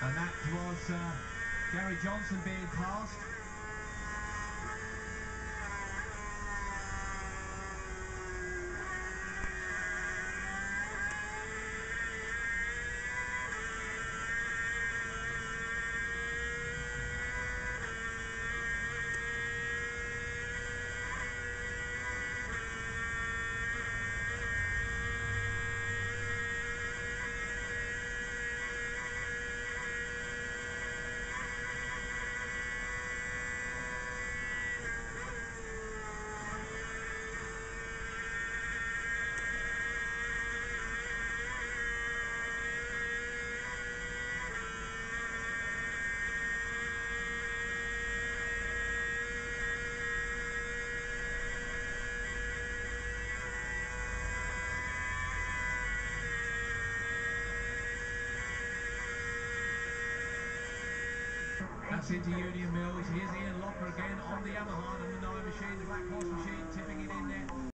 And that was uh, Gary Johnson being passed. That's into Union Mills. Here's Ian Lougher again on the Yamaha number 9 machine, the Black Horse machine,